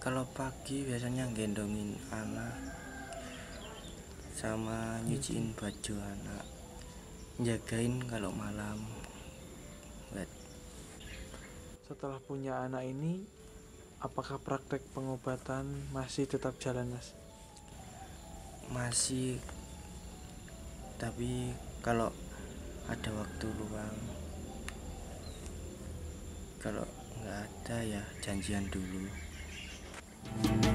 kalau pagi biasanya gendongin anak sama nyuciin hmm. baju anak. Jagain kalau malam. Setelah punya anak ini apakah praktek pengobatan masih tetap jalan mas? Masih. Tapi kalau ada waktu luang kalau nggak ada ya janjian dulu. Bye.